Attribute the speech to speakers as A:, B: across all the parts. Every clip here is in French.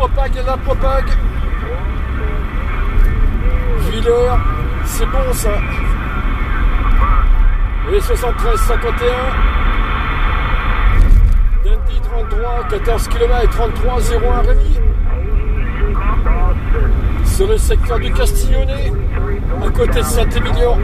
A: propague, la propague. Villeur, c'est bon ça. Et 73 51. Dundee 33, 14 km 33 01 Rémi. Sur le secteur du Castillonnet, à côté de Saint-Émilion.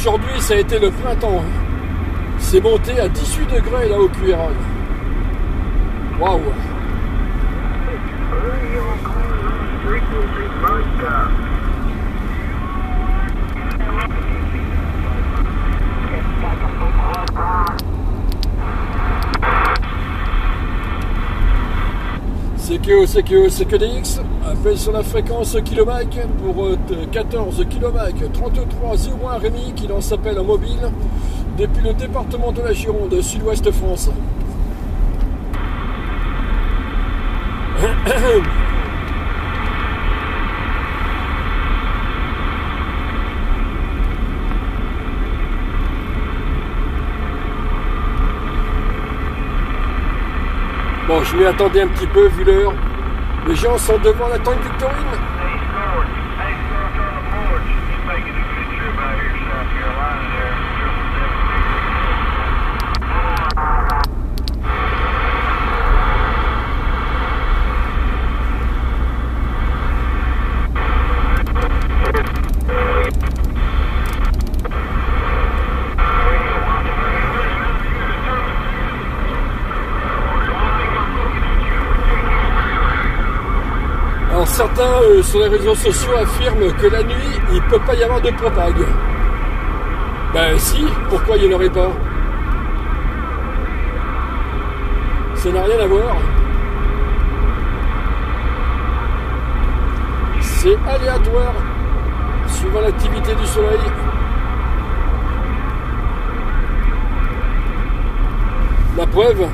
A: Aujourd'hui, ça a été le printemps. C'est monté à 18 degrés là au cuirail. Waouh que, c'est que, c'est que DX appelle sur la fréquence kilomètre pour 14 km 33 01 Rémi qui lance appel en mobile depuis le département de la Gironde, sud-ouest France. Bon, je m'y attendais un petit peu vu l'heure. Les gens sont devant la tente Victorine. Alors euh, sur les réseaux sociaux affirment que la nuit, il ne peut pas y avoir de propague. Ben si, pourquoi il n'y en aurait pas? Ça n'a rien à voir. C'est aléatoire, suivant l'activité du soleil. La preuve,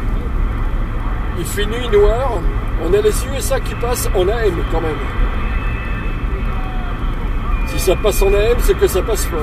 A: il fait nuit noire, on a les USA qui passent en AM quand même. Si ça passe en AM, c'est que ça passe fort.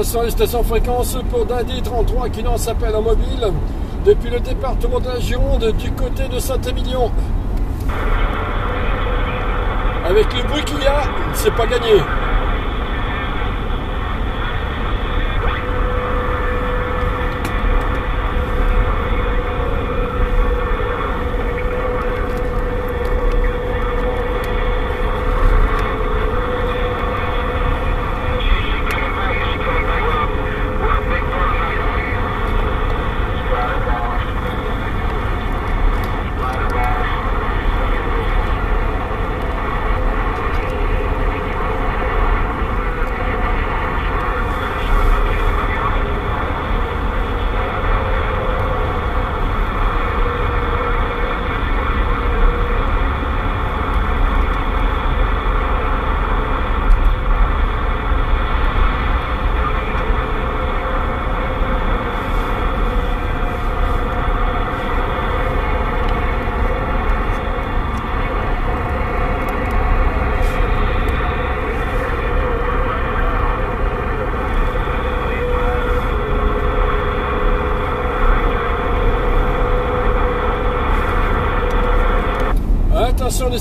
A: Attention les stations fréquences pour Dundee 33 qui lance appel en mobile depuis le département de la Gironde du côté de Saint-Émilion. Avec le bruit qu'il y a, c'est pas gagné.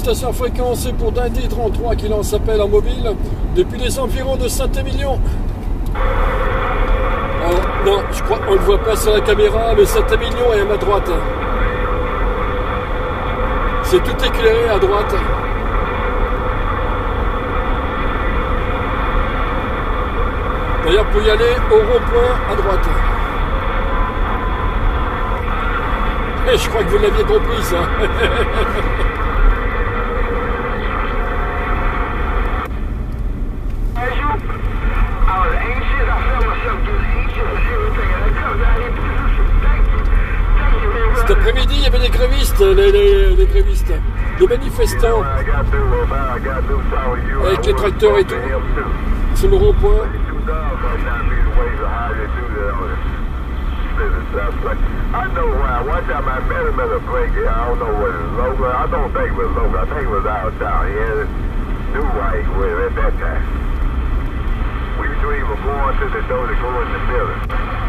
A: Stations fréquencées pour Dindy 33 qui lance appel en mobile depuis les environs de Saint-Émilion. Oh, non, je crois qu'on ne voit pas sur la caméra, mais Saint-Émilion est à ma droite. C'est tout éclairé à droite. D'ailleurs, pour y aller au rond-point à droite. Et je crois que vous l'aviez compris, ça. Cet après-midi, il y avait des grévistes, les, grévistes, les manifestants, avec les tracteurs et tout, sur le rond-point. I know why. One time I met him at a place, I don't know what his logo, I don't think it was logo, I think it was. He had a new white with at that time. We two even going to the door to go in the building.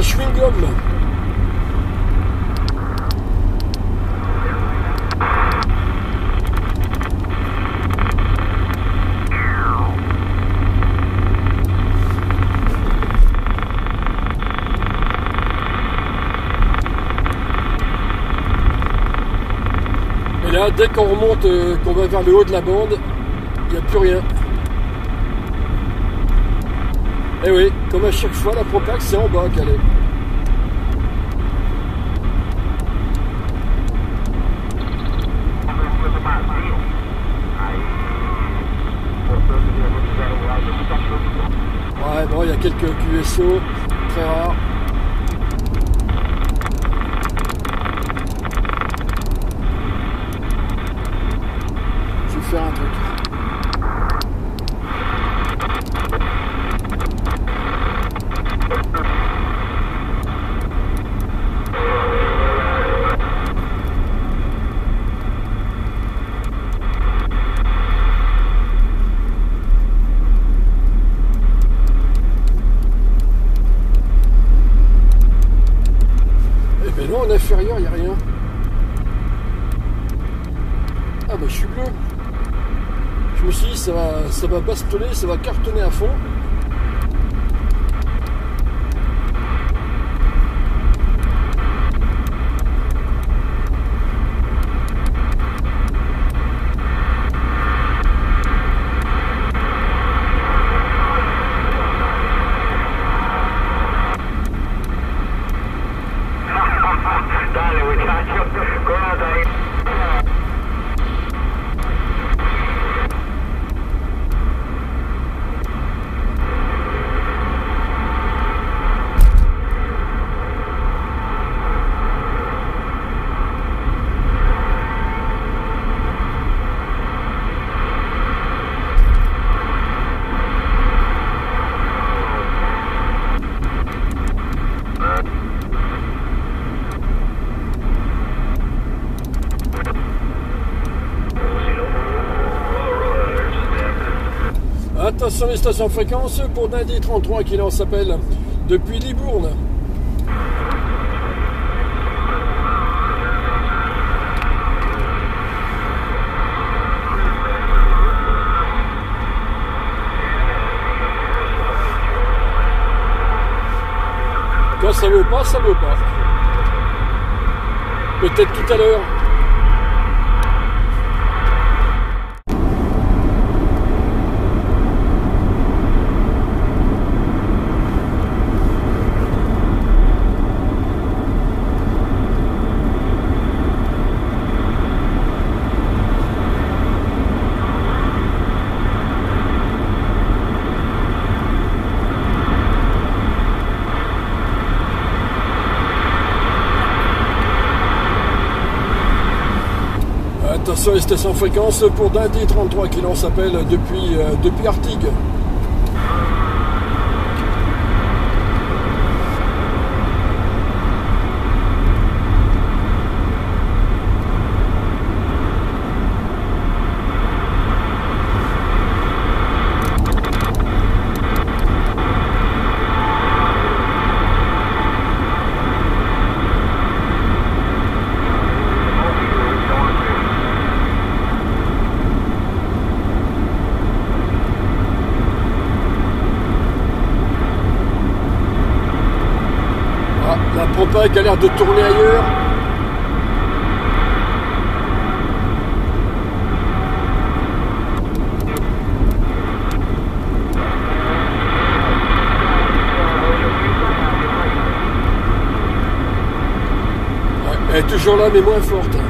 A: chewing-gum. Et là, dès qu'on remonte, euh, qu'on va vers le haut de la bande, il n'y a plus rien. Et eh oui, comme à chaque fois, la Propax, c'est en bas qu'elle est. Ouais, bon, il y a quelques QSO, très rares. Je vais faire un truc. en inférieur, il n'y a rien. Ah bah je suis bleu. Je me suis dit ça va, ça va bastonner, ça va cartonner à fond. Attention les stations fréquences pour Dindy 33 qui lance appel depuis Libourne. ça veut pas, ça veut pas. Peut-être tout à l'heure. Les stations fréquence pour Dindy 33 qui l'on s'appelle depuis, euh, depuis. La Propac a l'air de tourner ailleurs. Elle est toujours là mais moins forte.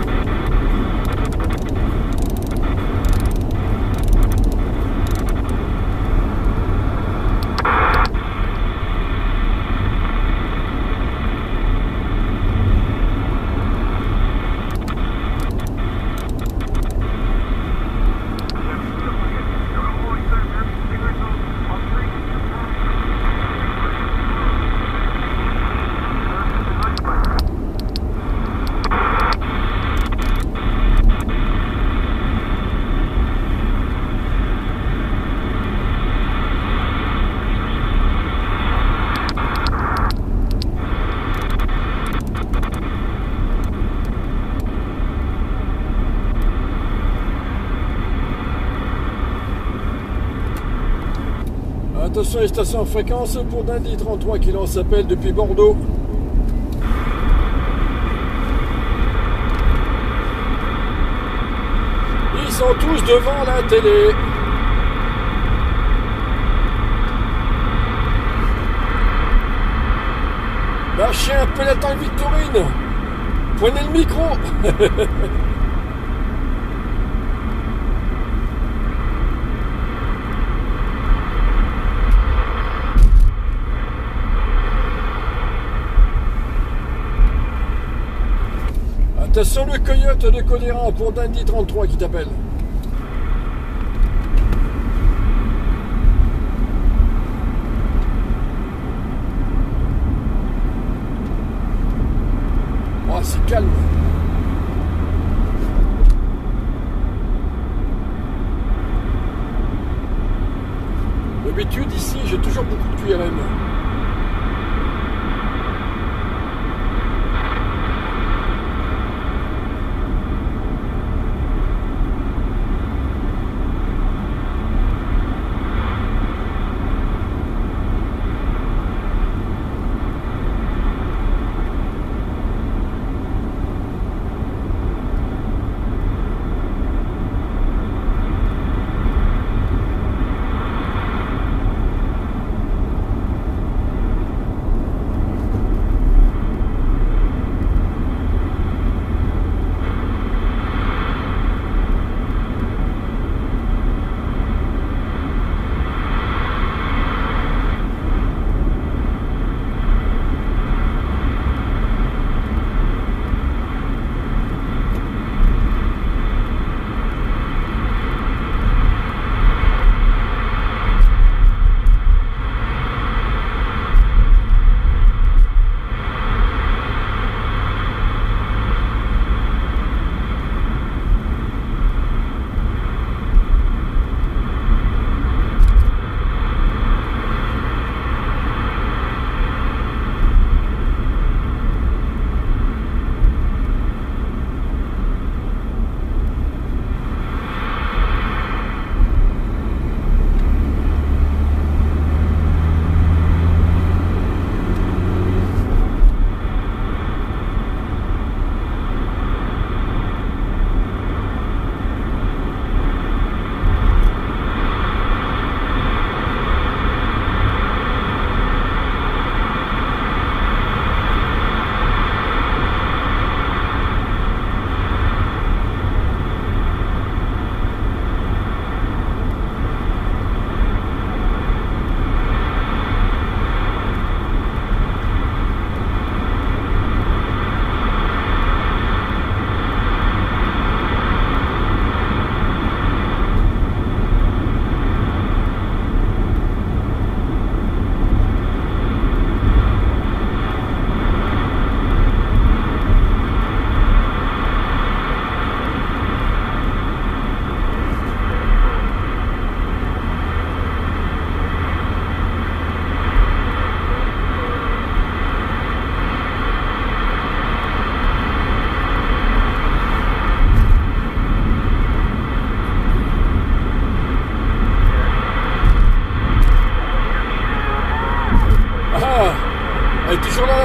A: Attention les stations fréquence pour Dindy 33 qui l'on s'appelle depuis Bordeaux. Ils sont tous devant la télé. Lâchez un peu la Victorine. Prenez le micro. Attention le coyote de Coléran pour Dandy 33 qui t'appelle. Oh, c'est calme. D'habitude, ici, j'ai toujours beaucoup de QRM.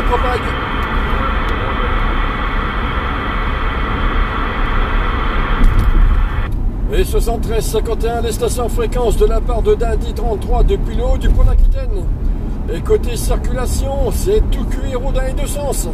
A: Propague. Et 73-51, les stations fréquence de la part de Dindy 33 depuis le haut du pont d'Aquitaine. Et côté circulation, c'est tout cuir dans les deux sens.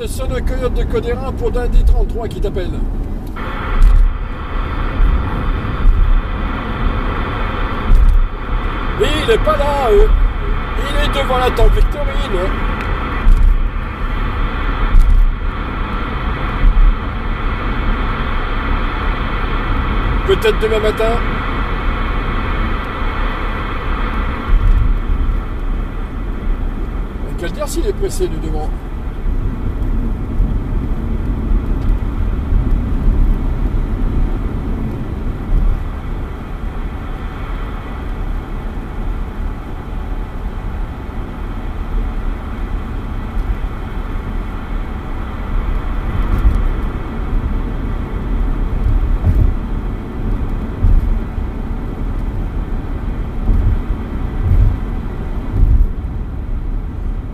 A: Attention le coyote de Codérin pour Dandy 33 qui t'appelle. Mais il est pas là, euh. il est devant la tente Victorine. Peut-être demain matin. Quel dire s'il est pressé du devant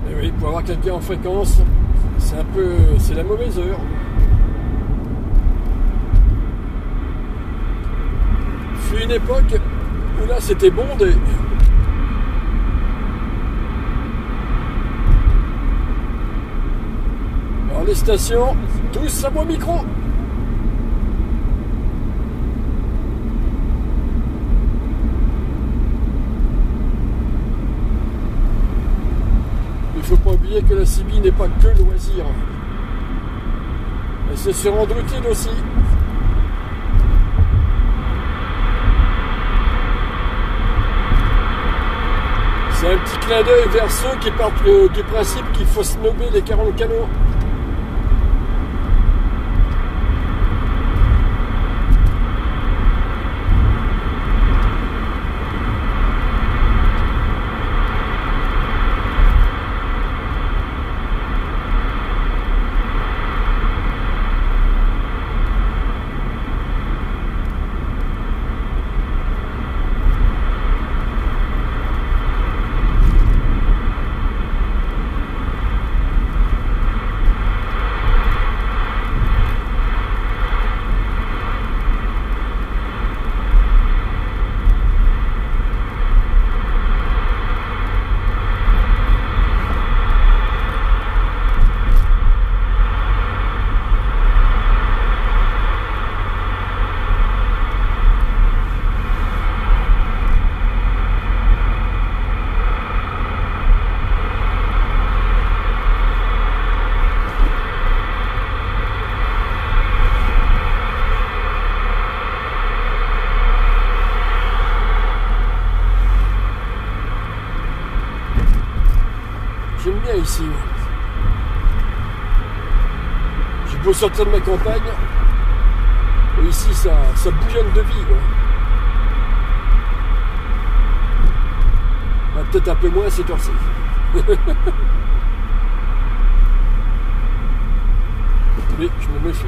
A: Et oui, pour quelqu'un en fréquence, c'est un peu. c'est la mauvaise heure. Fut une époque où là c'était bondé. Alors les stations, tous à mon micro. Il ne faut pas que la CB n'est pas que loisir. Et c'est sur Android aussi. C'est un petit clin d'œil vers ceux qui partent euh, du principe qu'il faut snobber les 40 canaux. J'aime bien ici. Je peux sortir de ma campagne. Ici, ça, ça bouillonne de vie. Ah, Peut-être un peu moins cette heure-ci. Mais je me méfie.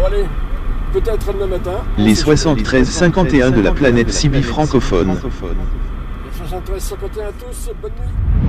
A: Bon allez, peut-être demain matin.
B: Les 73-51 de la planète Sibi francophone.
A: Les 73 51 à tous, bonne nuit.